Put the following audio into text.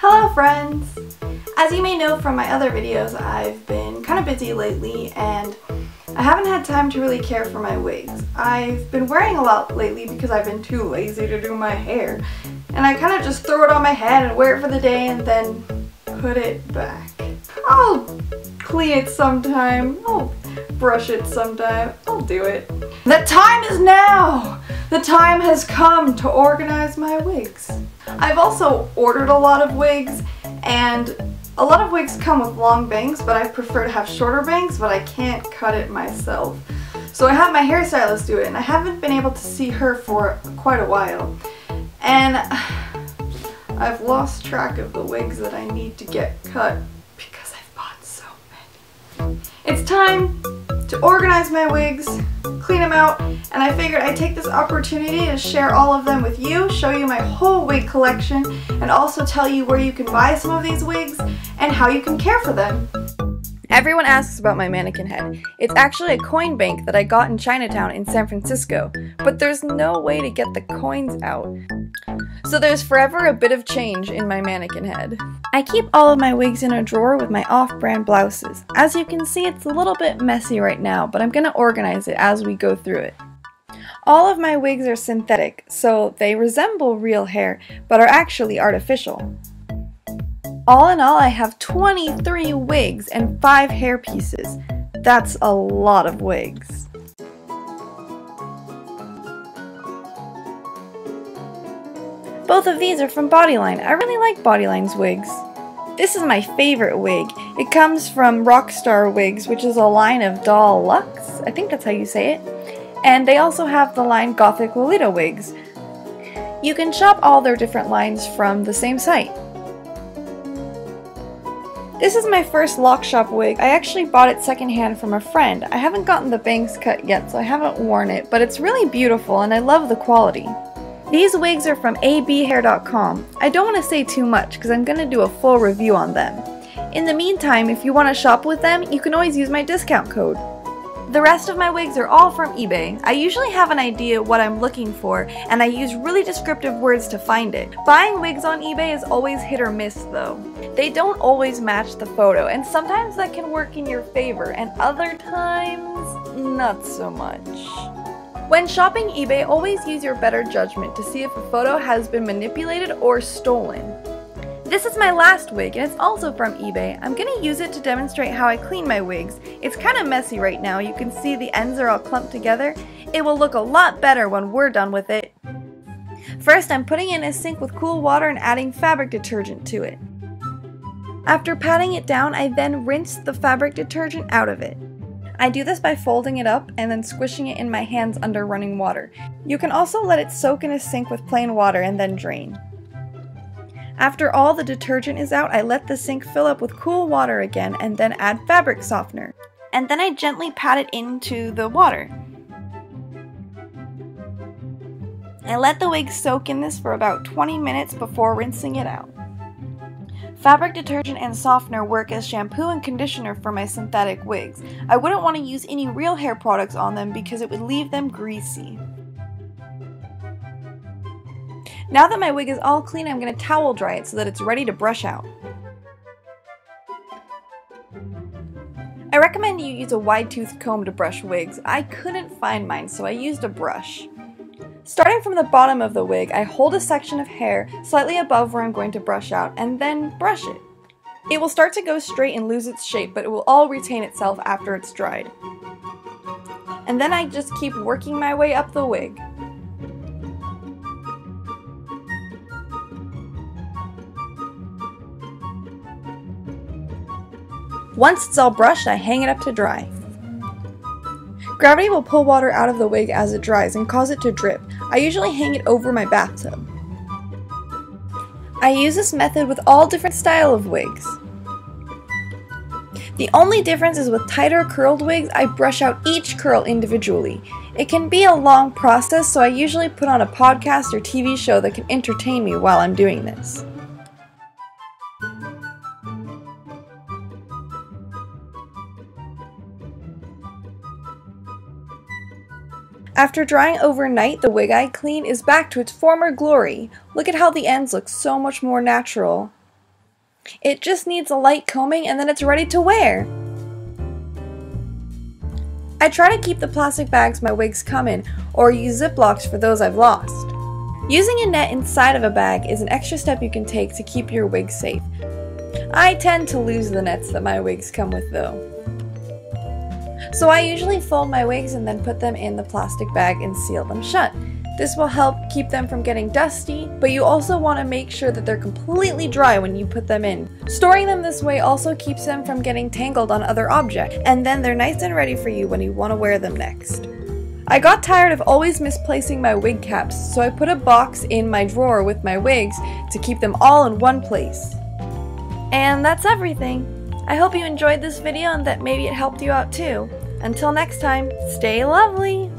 Hello friends! As you may know from my other videos, I've been kind of busy lately and I haven't had time to really care for my wigs. I've been wearing a lot lately because I've been too lazy to do my hair. And I kind of just throw it on my head and wear it for the day and then put it back. I'll clean it sometime. I'll brush it sometime. I'll do it. The time is now! The time has come to organize my wigs. I've also ordered a lot of wigs and a lot of wigs come with long bangs but I prefer to have shorter bangs but I can't cut it myself. So I have my hairstylist do it and I haven't been able to see her for quite a while. And I've lost track of the wigs that I need to get cut because I've bought so many. It's time to organize my wigs, clean them out, and I figured I'd take this opportunity to share all of them with you, show you my whole wig collection, and also tell you where you can buy some of these wigs and how you can care for them. Everyone asks about my mannequin head. It's actually a coin bank that I got in Chinatown in San Francisco, but there's no way to get the coins out. So there's forever a bit of change in my mannequin head. I keep all of my wigs in a drawer with my off-brand blouses. As you can see, it's a little bit messy right now, but I'm gonna organize it as we go through it. All of my wigs are synthetic, so they resemble real hair, but are actually artificial. All in all, I have 23 wigs and 5 hair pieces. That's a lot of wigs. Both of these are from Bodyline. I really like Bodyline's wigs. This is my favorite wig. It comes from Rockstar Wigs, which is a line of Dolluxe. I think that's how you say it. And they also have the line Gothic Lolita wigs. You can shop all their different lines from the same site. This is my first Lock Shop wig. I actually bought it secondhand from a friend. I haven't gotten the bangs cut yet, so I haven't worn it, but it's really beautiful and I love the quality. These wigs are from abhair.com. I don't want to say too much because I'm going to do a full review on them. In the meantime, if you want to shop with them, you can always use my discount code. The rest of my wigs are all from eBay. I usually have an idea what I'm looking for, and I use really descriptive words to find it. Buying wigs on eBay is always hit or miss though. They don't always match the photo, and sometimes that can work in your favor, and other times, not so much. When shopping eBay, always use your better judgment to see if a photo has been manipulated or stolen. This is my last wig and it's also from eBay. I'm going to use it to demonstrate how I clean my wigs. It's kind of messy right now. You can see the ends are all clumped together. It will look a lot better when we're done with it. First, I'm putting in a sink with cool water and adding fabric detergent to it. After patting it down, I then rinse the fabric detergent out of it. I do this by folding it up and then squishing it in my hands under running water. You can also let it soak in a sink with plain water and then drain. After all the detergent is out, I let the sink fill up with cool water again and then add fabric softener. And then I gently pat it into the water. I let the wig soak in this for about 20 minutes before rinsing it out. Fabric detergent and softener work as shampoo and conditioner for my synthetic wigs. I wouldn't want to use any real hair products on them because it would leave them greasy. Now that my wig is all clean, I'm going to towel dry it so that it's ready to brush out. I recommend you use a wide tooth comb to brush wigs. I couldn't find mine, so I used a brush. Starting from the bottom of the wig, I hold a section of hair slightly above where I'm going to brush out and then brush it. It will start to go straight and lose its shape, but it will all retain itself after it's dried. And then I just keep working my way up the wig. Once it's all brushed, I hang it up to dry. Gravity will pull water out of the wig as it dries and cause it to drip. I usually hang it over my bathtub. I use this method with all different style of wigs. The only difference is with tighter curled wigs, I brush out each curl individually. It can be a long process, so I usually put on a podcast or TV show that can entertain me while I'm doing this. After drying overnight, the wig I clean is back to its former glory. Look at how the ends look so much more natural. It just needs a light combing and then it's ready to wear. I try to keep the plastic bags my wigs come in or use Ziplocs for those I've lost. Using a net inside of a bag is an extra step you can take to keep your wig safe. I tend to lose the nets that my wigs come with though. So I usually fold my wigs and then put them in the plastic bag and seal them shut. This will help keep them from getting dusty, but you also want to make sure that they're completely dry when you put them in. Storing them this way also keeps them from getting tangled on other objects, and then they're nice and ready for you when you want to wear them next. I got tired of always misplacing my wig caps, so I put a box in my drawer with my wigs to keep them all in one place. And that's everything. I hope you enjoyed this video and that maybe it helped you out too. Until next time, stay lovely!